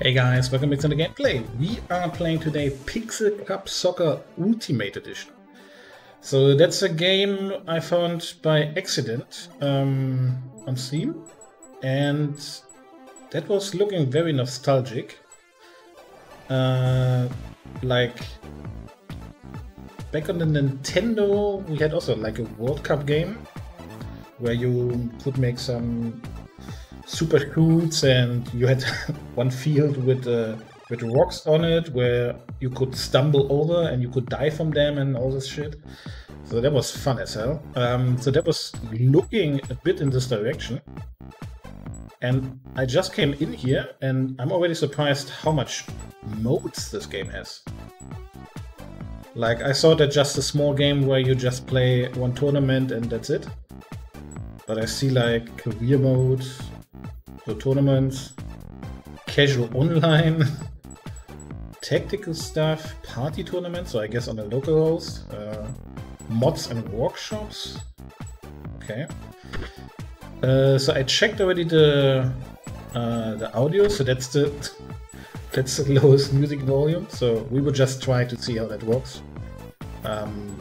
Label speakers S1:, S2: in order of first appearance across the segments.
S1: Hey guys, welcome back to the gameplay. We are playing today Pixel Cup Soccer Ultimate Edition. So that's a game I found by accident um, on Steam, and that was looking very nostalgic. Uh, like back on the Nintendo, we had also like a World Cup game where you could make some super shoots and you had one field with uh, with rocks on it where you could stumble over and you could die from them and all this shit. So that was fun as hell. Um, so that was looking a bit in this direction. And I just came in here and I'm already surprised how much modes this game has. Like I thought that just a small game where you just play one tournament and that's it. But I see like career mode, so tournaments, casual online, tactical stuff, party tournaments, so I guess on a local host, uh, mods and workshops. Okay. Uh, so I checked already the uh, the audio, so that's the that's the lowest music volume. So we will just try to see how that works. Um,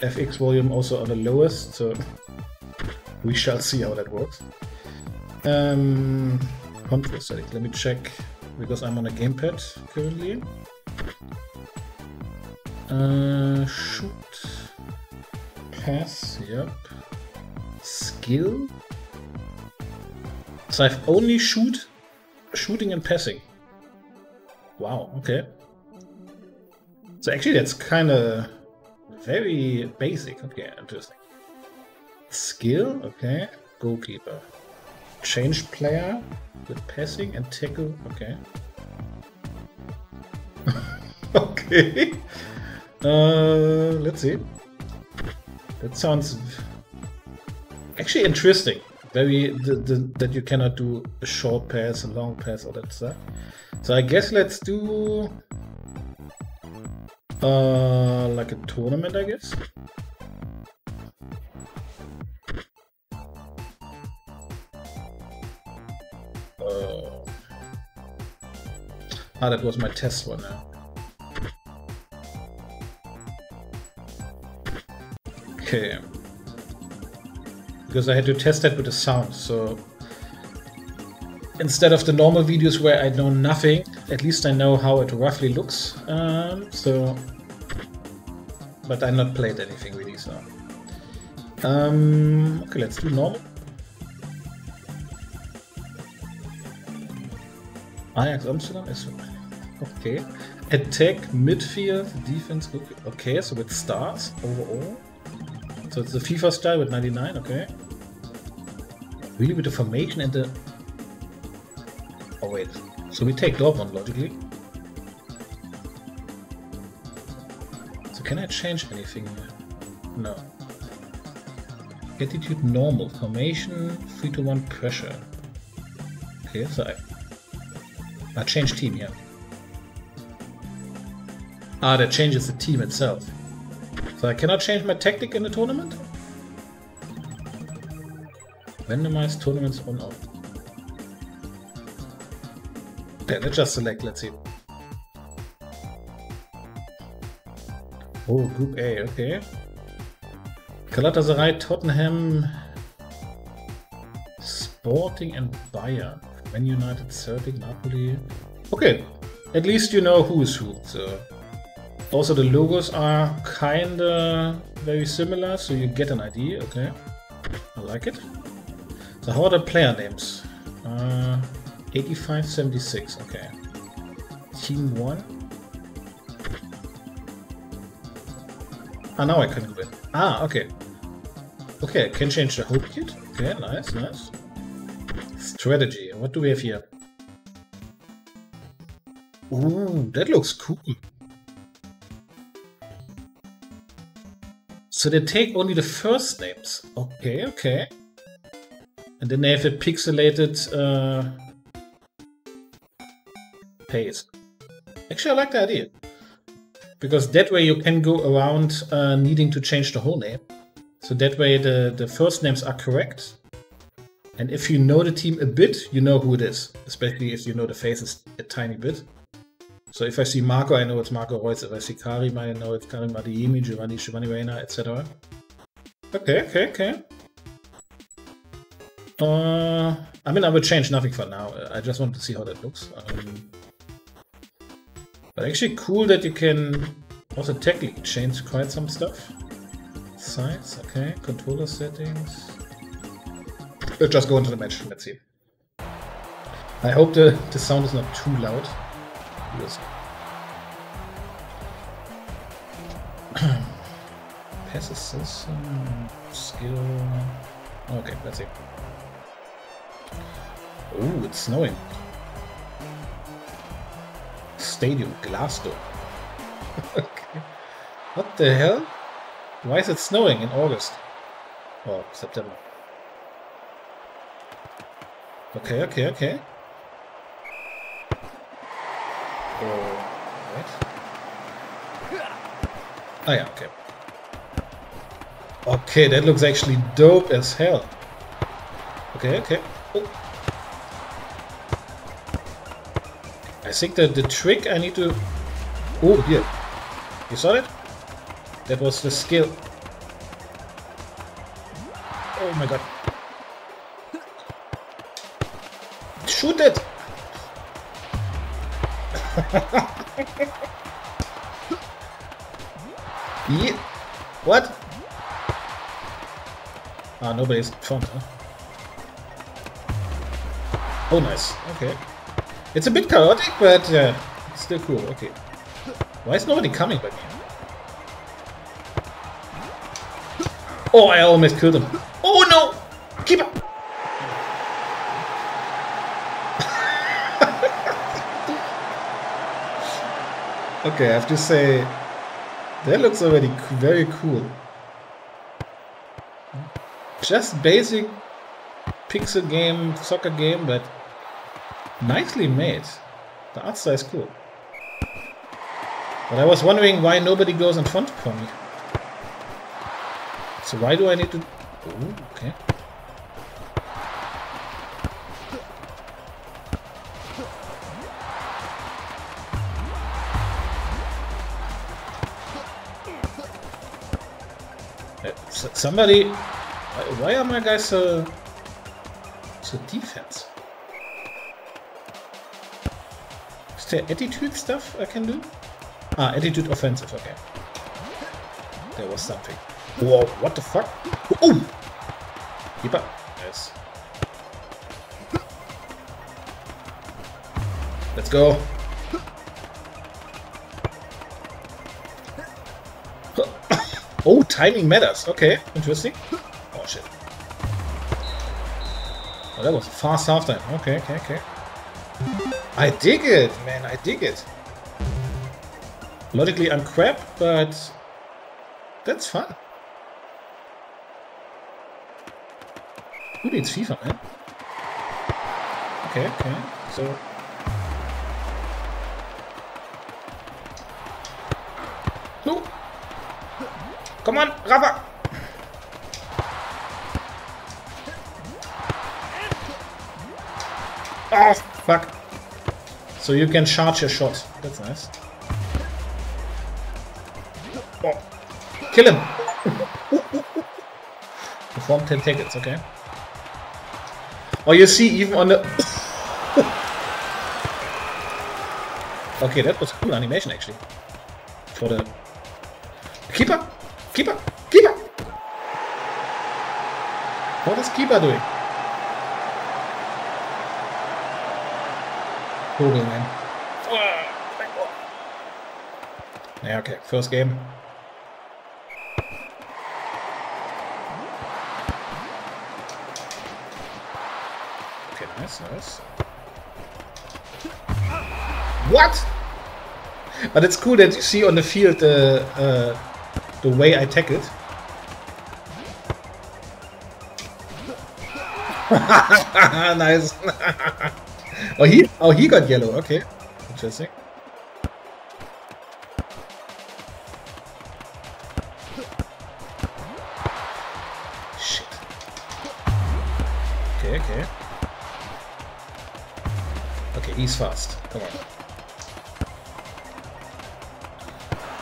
S1: FX volume also on the lowest, so we shall see how that works. Um, control. Let me check because I'm on a gamepad currently. Uh, shoot, pass. Yep. Skill. So I've only shoot, shooting and passing. Wow. Okay. So actually, that's kind of very basic. Okay, interesting. Skill. Okay. Goalkeeper. Change player with passing and tackle. Okay. okay. Uh, let's see. That sounds actually interesting. Very the, the, that you cannot do a short pass, a long pass, all that stuff. So I guess let's do uh like a tournament. I guess. Uh, ah, that was my test one now. Okay. Because I had to test that with the sound, so instead of the normal videos where I know nothing, at least I know how it roughly looks. Um, so, but I not played anything really. So, um, okay, let's do normal. Ah Ajax Amsterdam is okay. Attack, midfield, defense. Okay, okay so with stars overall. So it's the FIFA style with 99. Okay. Really with the formation and the. Oh wait. So we take Dortmund logically. So can I change anything here? No. Attitude normal. Formation 3 to 1 pressure. Okay, so I I change team here. Ah, that changes the team itself. So I cannot change my tactic in the tournament? Randomize tournaments on off. Okay, let's just select, let's see. Oh, Group A, okay. Galatasaray, Tottenham, Sporting and Bayern. Man United, Celtic, Napoli. Okay, at least you know who is who. So. Also the logos are kinda very similar, so you get an idea. Okay, I like it. So how are the player names? Uh, 8576, okay. Team 1. Ah, now I can do it. Ah, okay. Okay, can change the whole kit. Okay, nice, nice. Strategy. What do we have here? Ooh, that looks cool. So they take only the first names. Okay, okay. And then they have a pixelated uh, paste. Actually, I like the idea. Because that way you can go around uh, needing to change the whole name. So that way the, the first names are correct And if you know the team a bit, you know who it is. Especially if you know the faces a tiny bit. So if I see Marco, I know it's Marco Reus. If I see Karim, I know it's Karim Adeyemi, Giovanni Giovanni Reyna, etc. Okay, okay, okay. Uh, I mean, I will change nothing for now. I just want to see how that looks. Um, but actually cool that you can also technically change quite some stuff. Size, okay. Controller settings. We'll just go into the match. Let's see. I hope the, the sound is not too loud. Yes. Pass system, skill. Okay, let's see. Oh, it's snowing. Stadium, Glasgow. okay. What the hell? Why is it snowing in August? Or September? Okay, okay, okay. Oh? Ah yeah, okay. Okay, that looks actually dope as hell. Okay, okay. Oh. I think that the trick I need to... Oh, here. You saw it? That was the skill. Oh my god. Shoot it! yeah. What? Ah, nobody's front, huh? Oh, nice. Okay. It's a bit chaotic, but uh, it's still cool. Okay. Why is nobody coming but me? Oh, I almost killed him. Oh no! Keep up! Okay, I have to say, that looks already very cool. Just basic pixel game, soccer game, but nicely made. The art style is cool. But I was wondering why nobody goes in front for me. So why do I need to... Ooh, okay. Somebody... Why are my guys so... So defense? Is there attitude stuff I can do? Ah, attitude offensive, okay. There was something. Whoa, what the fuck? Oh! Keep up. Yes. Let's go. Oh, timing matters. Okay, interesting. Oh, shit. Oh, that was a fast half time. Okay, okay, okay. I dig it, man. I dig it. Logically, I'm crap, but that's fun. Who needs FIFA, man? Okay, okay. So... Come on, Rafa! Oh, fuck. So you can charge your shot. That's nice. Oh. Kill him! Perform 10 tickets, okay. Oh, you see, even on the... okay, that was cool animation, actually. For the... Keeper! Keeper! Keeper! What is Keeper doing? Cool, man. Yeah, okay, first game. Okay, Nice, nice. What? But it's cool that you see on the field the uh, the way I tack it. nice. oh he oh he got yellow. Okay, interesting. Shit. Okay, okay. Okay, he's fast. Come on.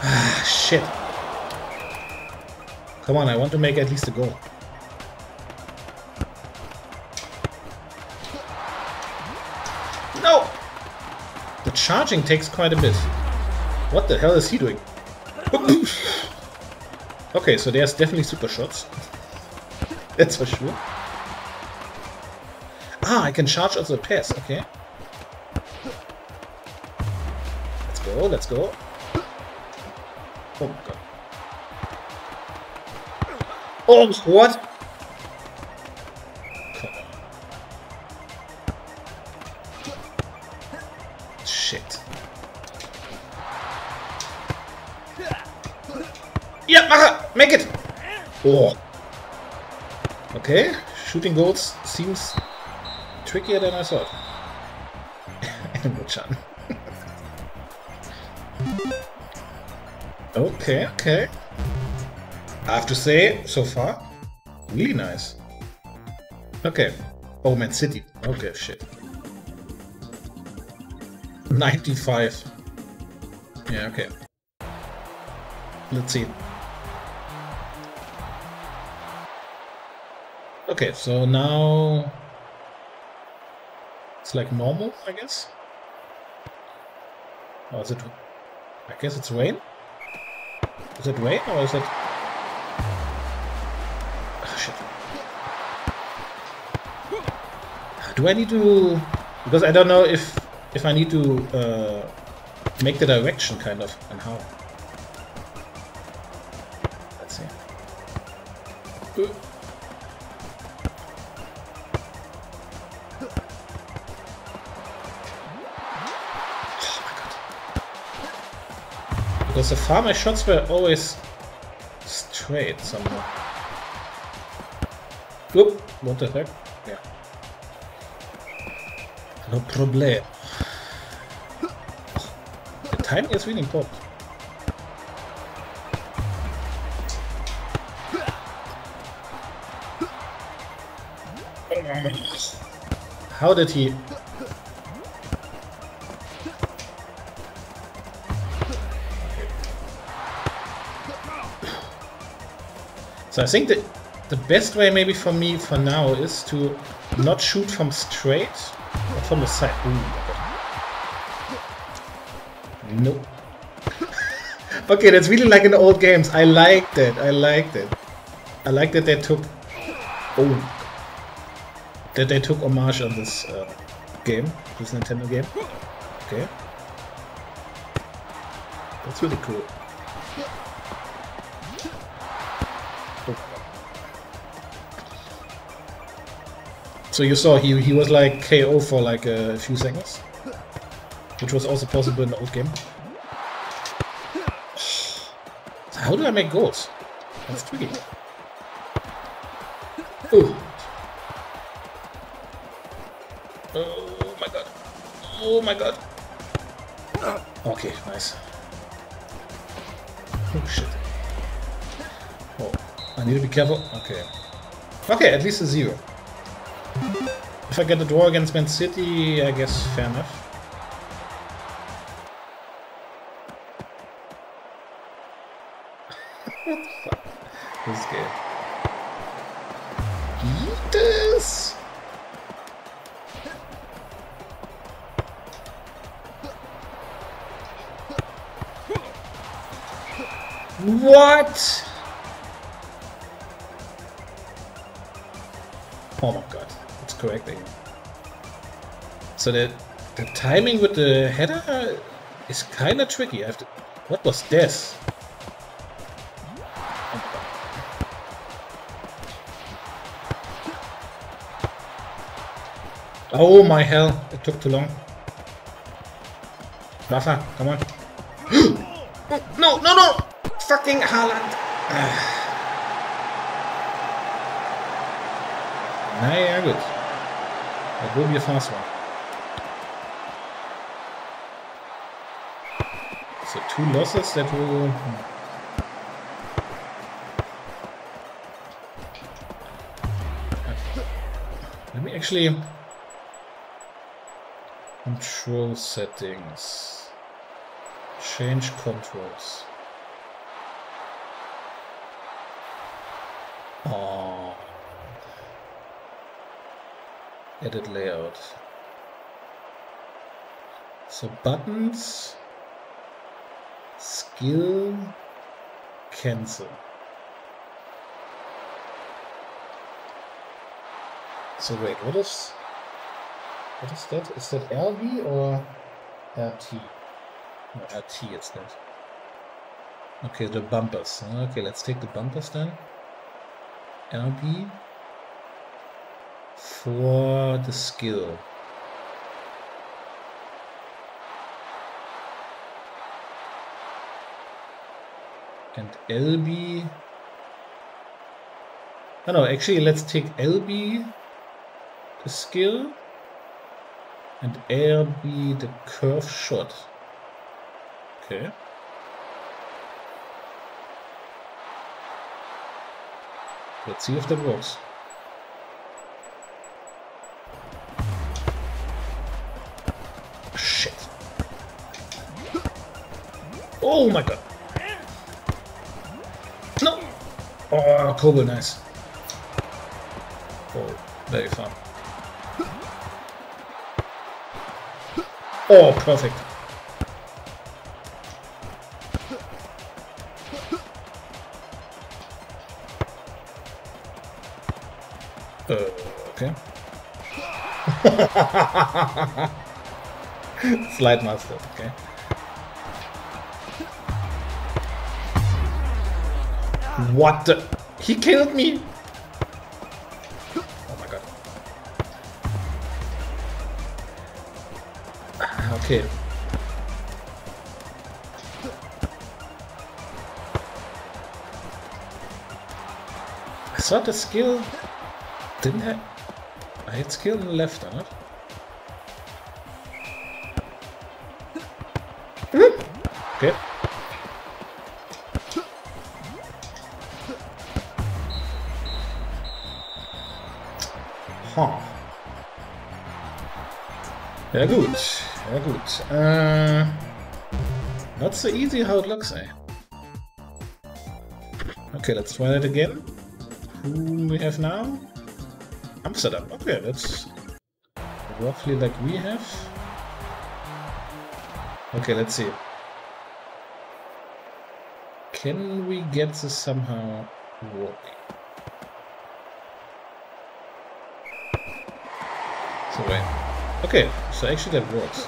S1: Ah, shit. Come on, I want to make at least a goal. No! The charging takes quite a bit. What the hell is he doing? okay, so there's definitely super shots. That's for sure. Ah, I can charge also a pass, okay. Let's go, let's go. Oh my god. Oh, what? Shit. Yeah, Make it! Oh. Okay, shooting goals seems trickier than I thought. Emre Can. okay, okay. I have to say, so far, really nice. Okay. Oh, Man City. Okay, shit. 95. Yeah, okay. Let's see. Okay, so now it's like normal, I guess. Or is it? I guess it's rain. Is it rain or is it? Do I need to? Because I don't know if if I need to uh, make the direction kind of and how. Let's see. Uh. Because so far my shots were always straight somehow. Whoop! What the heck? No problem. The timing is really important. How did he So I think that the best way maybe for me for now is to not shoot from straight, but from the side. No. okay, that's really like in the old games. I liked it. I liked it. I like that they took... Oh. That they took homage on this uh, game. This Nintendo game. Okay. That's really cool. So you saw he, he was like KO for like a few seconds. Which was also possible in the old game. So how do I make goals? That's tricky. Ooh. Oh my god. Oh my god. Okay, nice. Oh shit. Oh, I need to be careful. Okay. Okay, at least a zero. If I get a draw against Man City, I guess fair enough. what the fuck? This game. What? Oh my god correctly. So the, the timing with the header is kind of tricky. I have to, what was this? Oh my hell, it took too long. Rafa, come on. no, no, no! Fucking Haaland! Ah. naja, gut. That will be a fast one. So two losses that will... Hmm. Let me actually... Control settings. Change controls. Oh. Edit layout. So buttons, skill, cancel. So wait, what is what is that? Is that LB or RT? No, RT it's that. Okay, the bumpers. Okay, let's take the bumpers then. LB for the skill. And LB. Oh no, actually, let's take LB, the skill, and RB, the curve shot. Okay. Let's see if that works. Oh my god. No! Oh, Kobel, nice. Oh, very fun. Oh, perfect. Uh, okay. Slide master, okay. What the? He killed me! Oh my god. Okay. I thought the skill didn't have... I had skill in the left, or not? Hmm. Okay. Ja gut, ja gut. Äh, not so easy how it looks, eh? Okay, let's try that again. Who we have now? Amsterdam. Okay, that's roughly like we have. Okay, let's see. Can we get this somehow working? So wait. Okay, so actually that works.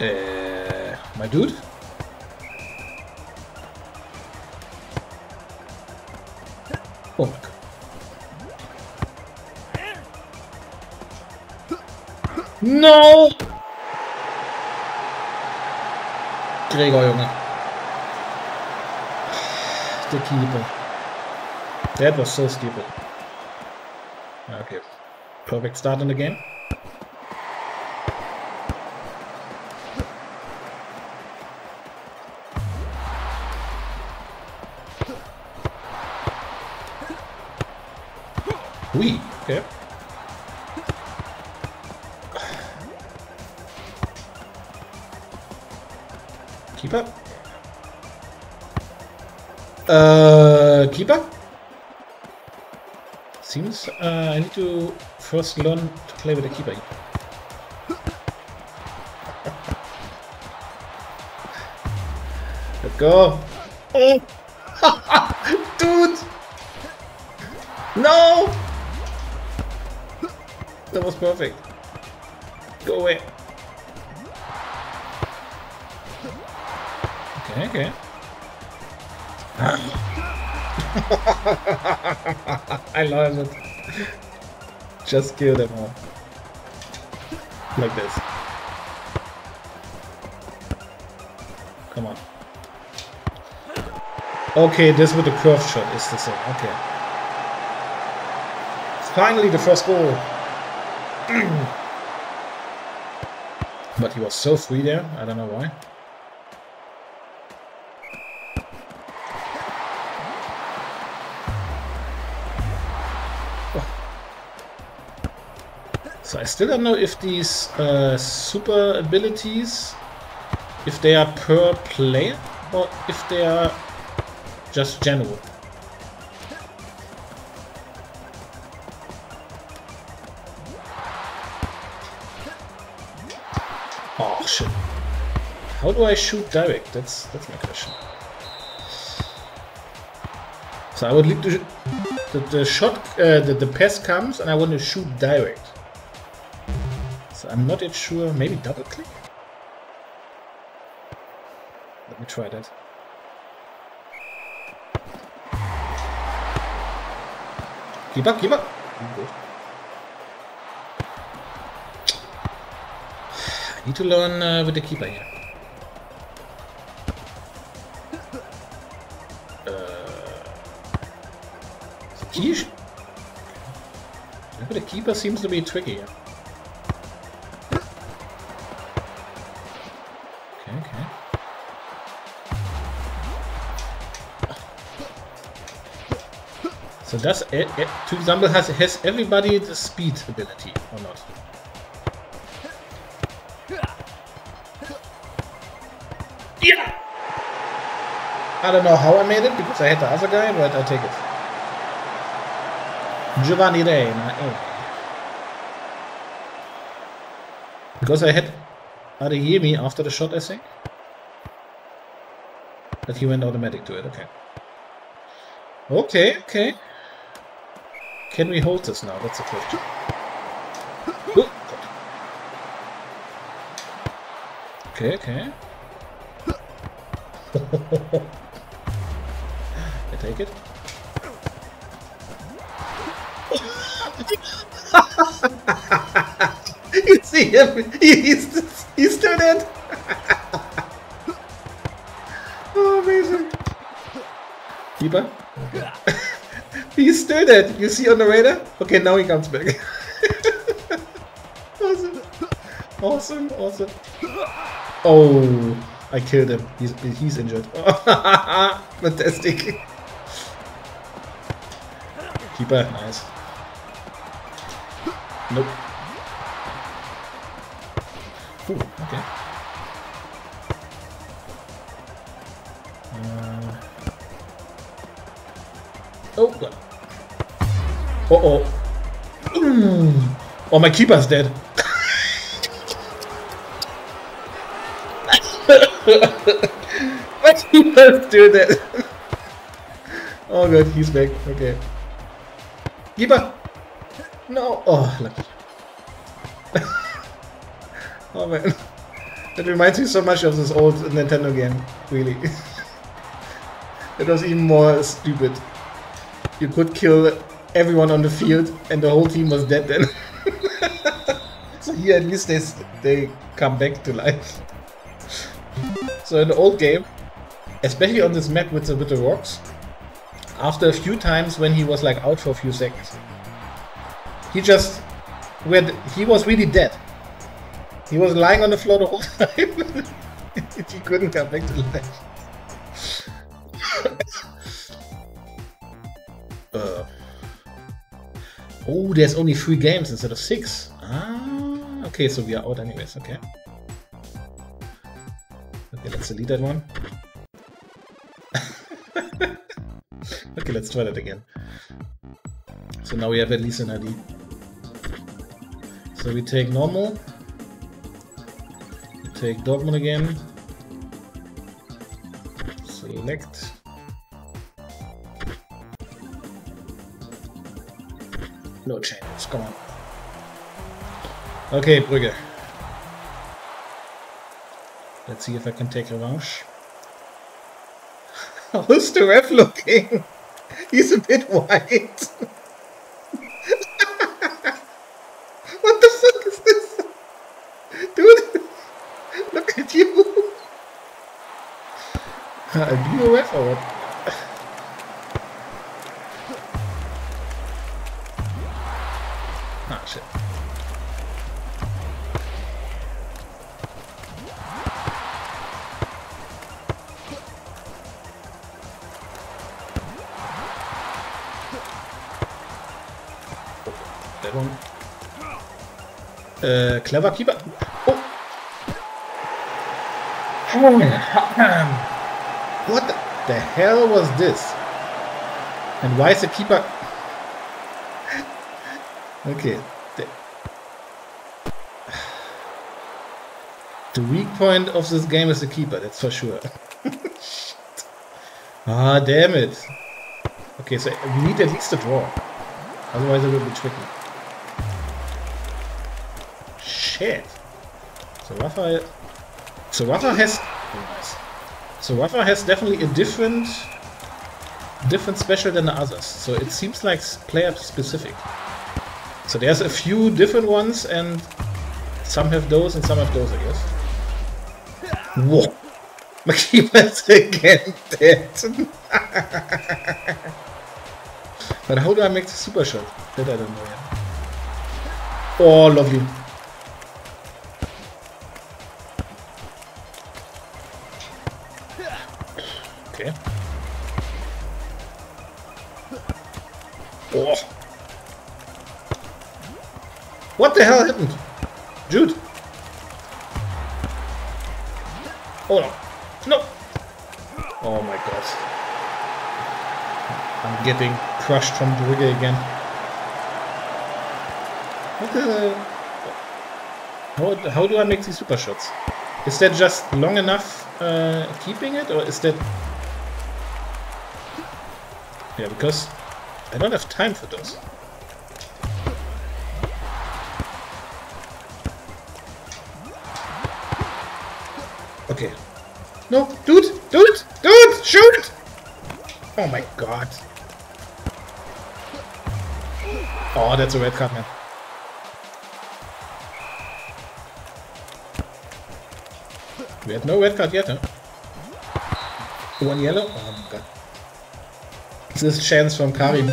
S1: Uh, my dude? Oh my god. No! Gregor, Junge. The keeper. That was so stupid. Okay. Perfect start in the game. Oui, okay. Keep up. Uh, keeper? Seems uh, I need to first learn to play with a keeper. Let's go. Oh! Dude! No! That was perfect. Go away. Okay, okay. I love it. Just kill them all. Like this. Come on. Okay, this with the curve shot is the same. Okay. Finally the first goal. but he was so free there, I don't know why. I still don't know if these uh, super abilities, if they are per player or if they are just general. Oh shit. How do I shoot direct? That's that's my question. So I would leave the, the, the shot, uh, the, the pass comes and I want to shoot direct. I'm not yet sure, maybe double click? Let me try that. Keep up, keep up! Good. I need to learn uh, with the keeper here. Key? the keeper seems to be tricky. So does it, it, to example has has everybody the speed ability or not? Yeah. I don't know how I made it because I had the other guy, but I take it. Giovanni Reyna. Eh. Because I had Adeyemi after the shot, I think. That he went automatic to it, okay. Okay, okay. Can we hold this now? That's the question. Okay, okay. I take it. you see him? He's, he's still dead. oh, amazing. Keeper? He's still dead. You see on the radar? Okay, now he comes back. awesome. Awesome, awesome. Oh, I killed him. He's, he's injured. Fantastic. Keeper, nice. Nope. Ooh, okay. Uh... Oh, God. Uh-oh. Mm. Oh, my keeper's dead. my keeper's still dead. oh, God, he's back. Okay. Keeper! No! Oh, lucky. oh man. It reminds me so much of this old Nintendo game, really. it was even more stupid. You could kill everyone on the field and the whole team was dead then. so here at least they, they come back to life. So in the old game, especially on this map with the, with the rocks, after a few times when he was like out for a few seconds, he just went, he was really dead. He was lying on the floor the whole time. he couldn't come back to life. Oh, there's only three games instead of six. Ah, okay, so we are out anyways, okay. Okay, let's delete that one. okay, let's try that again. So now we have at least an ID. So we take normal. We take Dortmund again. Select. No changes, come on. Okay, Brügge. Let's see if I can take revanche. How's the ref looking? He's a bit white. Clever keeper. Oh. What the hell was this? And why is the keeper... okay. The, the weak point of this game is the keeper, that's for sure. ah, damn it. Okay, so we need at least a draw. Otherwise it will be tricky. Shit. So Rafa... So Rafa has... So Rafa has definitely a different different special than the others. So it seems like player specific. So there's a few different ones and some have those and some have those, I guess. Whoa! Makiba's again dead. but how do I make the super shot? That I don't know yet. Oh, lovely. What the hell happened? Jude. Oh no. No. Oh my god. I'm getting crushed from Brugge again. What the... How, how do I make these super shots? Is that just long enough uh, keeping it, or is that... Yeah, because I don't have time for those. No, dude, dude, dude, shoot! Oh my god. Oh, that's a red card, man. We had no red card yet, huh? One yellow? Oh my god. This chance from Karim.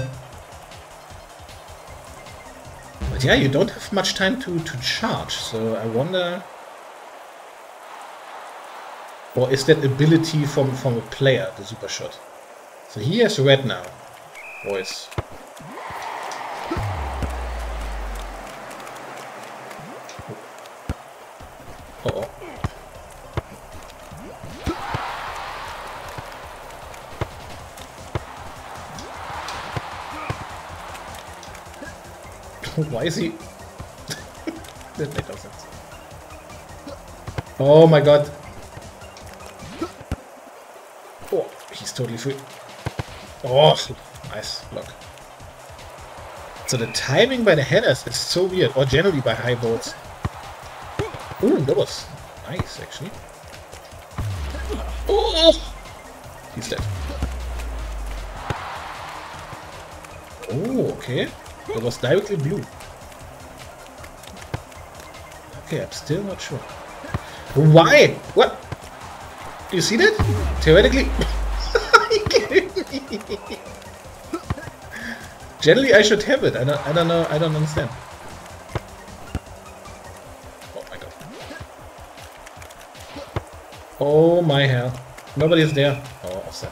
S1: But yeah, you don't have much time to, to charge, so I wonder... Or is that ability from, from a player, the super shot? So he has red now. Boys. Oh. Why is he... that makes no sense. Oh my god. Totally free. Oh, nice block. So the timing by the headers is so weird, or generally by high balls. Ooh, that was nice, actually. Oh! He's dead. Oh, okay. That was directly blue. Okay, I'm still not sure. Why? What? Do you see that? Theoretically... Generally, I should have it. I don't, I don't know. I don't understand. Oh my god. Oh my hell. Nobody's there. Oh, offset.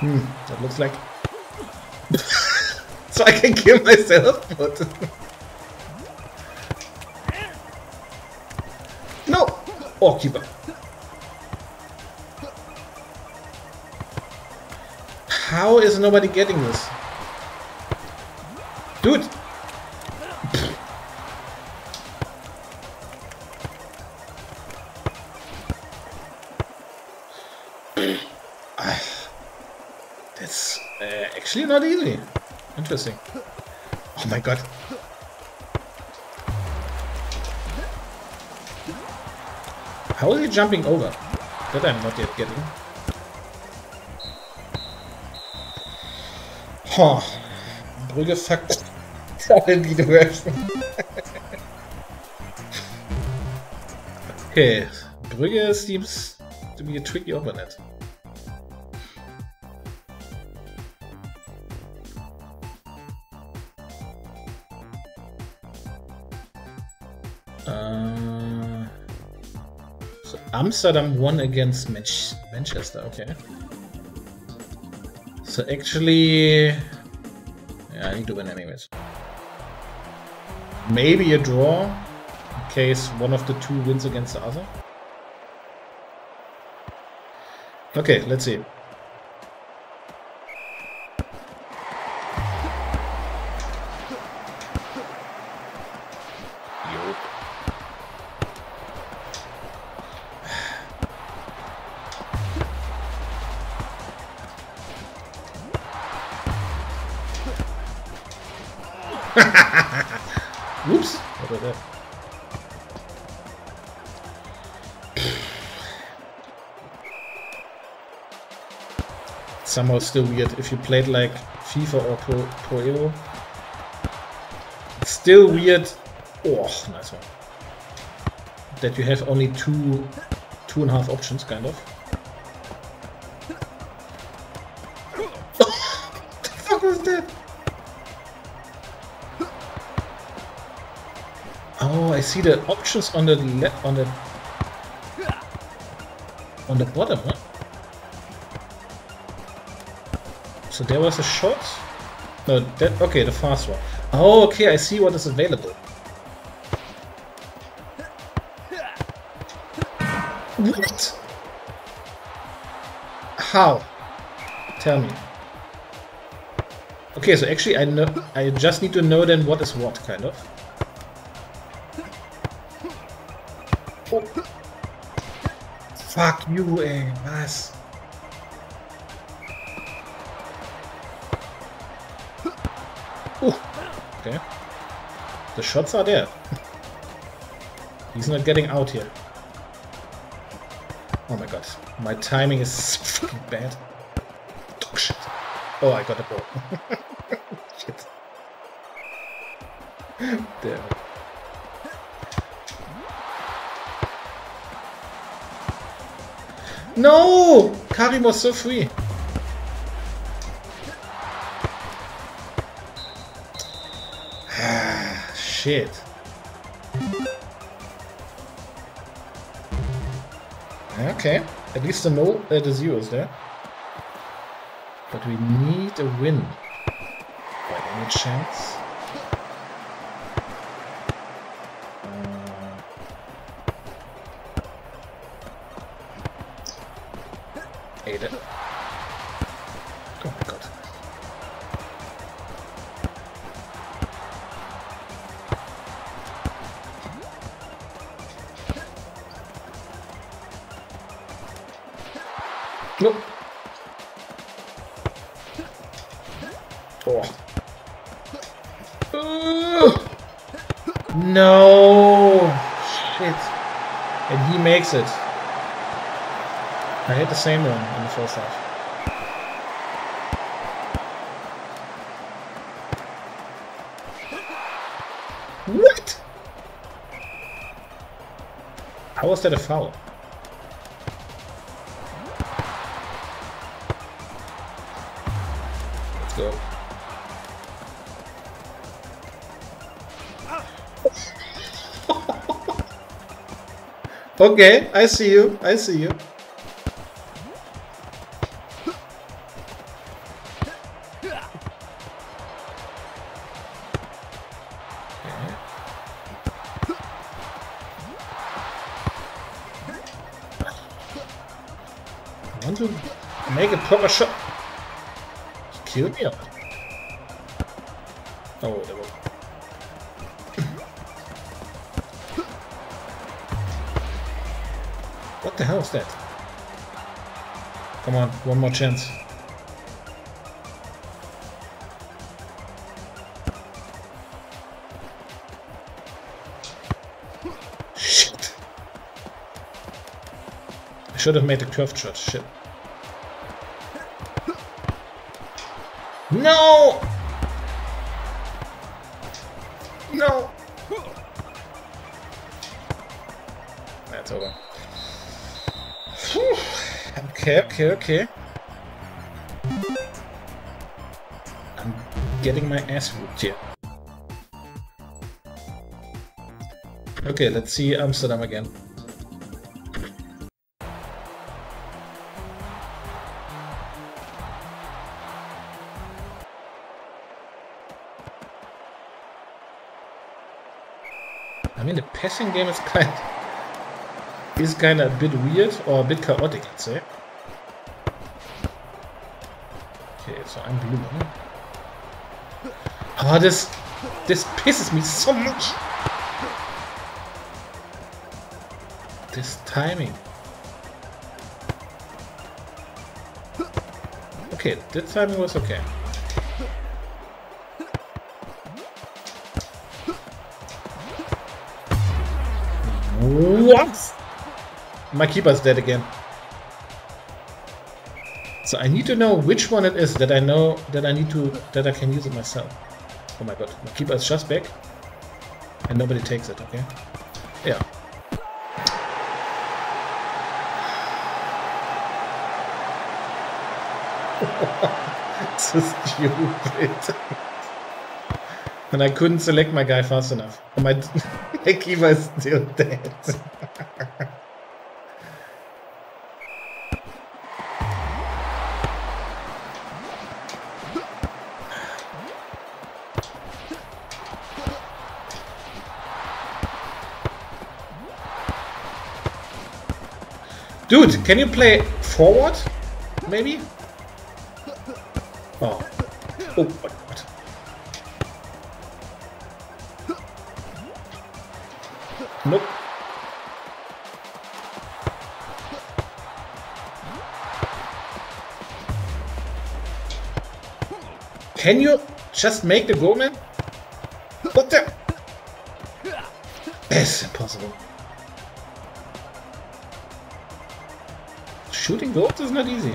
S1: Hmm, that looks like... so I can kill myself, but... is nobody getting this? Dude! That's uh, actually not easy. Interesting. Oh my god. How are you jumping over? That I'm not yet getting. Huh. Brügge fuckt already the direction. okay. Brügge seems to be a tricky opponent. So Amsterdam won against Manch Manchester, okay. So actually, yeah, I need to win anyways. Maybe a draw, in case one of the two wins against the other. Okay, let's see. Somehow still weird if you played like FIFA or Pro, Pro Evo. It's still weird. Oh, nice one. That you have only two, two and a half options, kind of. the fuck was that? Oh, I see the options on the left, on the on the bottom, huh? So there was a shot. No, that okay, the fast one. Oh, okay, I see what is available. What? How? Tell me. Okay, so actually I know I just need to know then what is what, kind of. Oh. Fuck you, eh, ey, was? Okay. The shots are there. He's not getting out here. Oh my god, my timing is fucking bad. Oh shit. Oh, I got the ball. shit. Damn. No! Karim was so free. Shit. Okay, at least the no, uh, the zero there. But we need a win. By any chance? Nope. Oh. No. Shit. And he makes it. I hit the same one in the first half. What? How was that a foul? Okay, I see you. I see you. Make a proper shot. Kill me. Oh, there was. What the hell is that? Come on, one more chance. Shit. I should have made a curved shot. Shit. No! No! Okay, okay, okay. I'm getting my ass whooped here. Okay, let's see Amsterdam again. I mean, the passing game is kind is kind of a bit weird or a bit chaotic, I'd say. So Oh, this this pisses me so much. This timing. Okay, this timing was okay. What? My keeper's dead again. So I need to know which one it is that I know that I need to that I can use it myself. Oh my god, my keeper is just back. And nobody takes it, okay? Yeah. so stupid. and I couldn't select my guy fast enough. My, my keeper is still dead. Dude, can you play forward? Maybe? Oh. Oh, what? Nope. Can you just make the goal, man? What the? It's impossible. Shooting goals is not easy.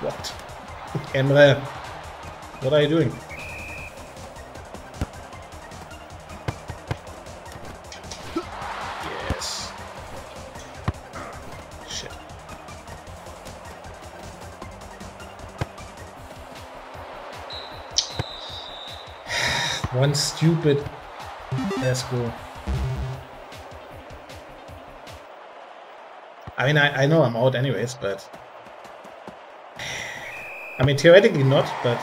S1: What? Emre, what are you doing? Yes. Shit. One stupid ass goal. I mean, I, I know I'm out anyways, but... I mean, theoretically not, but...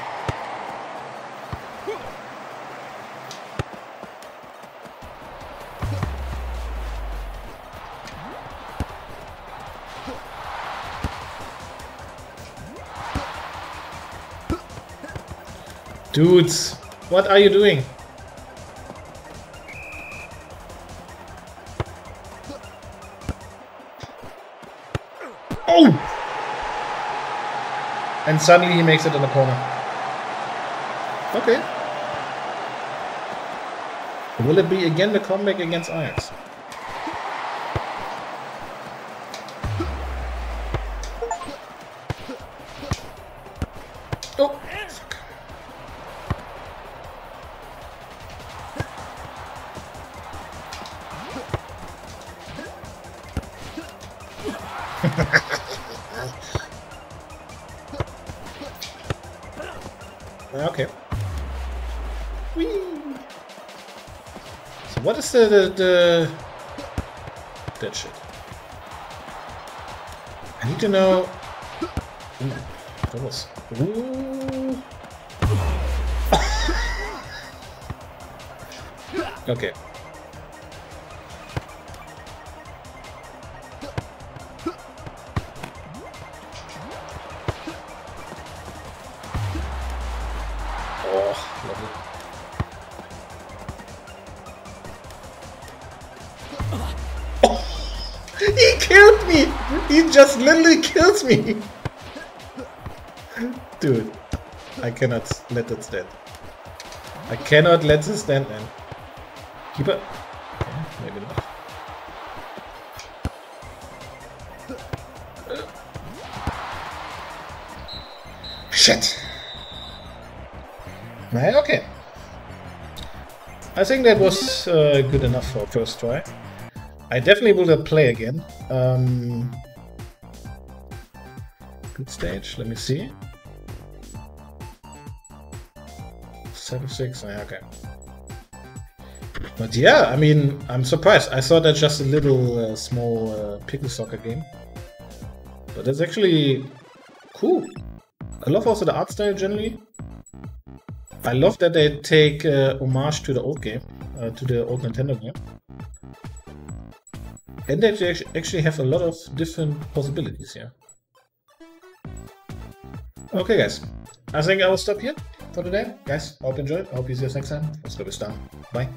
S1: Dudes, what are you doing? And suddenly he makes it in the corner. Okay. Will it be again the comeback against Ajax? Is the, the, the... That shit. I need to know... Ooh, that was... Ooh. okay. He killed me! He just literally kills me! Dude, I cannot let it stand. I cannot let this stand, man. Keep it. Maybe not. Shit! Okay. I think that was uh, good enough for first try. I definitely will play again. Um, good stage, let me see. 7-6, yeah, okay. But yeah, I mean, I'm surprised. I thought that's just a little uh, small uh, pixel soccer game. But that's actually cool. I love also the art style generally. I love that they take uh, homage to the old game, uh, to the old Nintendo game. And they actually have a lot of different possibilities here. Okay guys, I think I will stop here for today. Guys, I hope you enjoyed. I hope you see us next time. Let's go with Bye.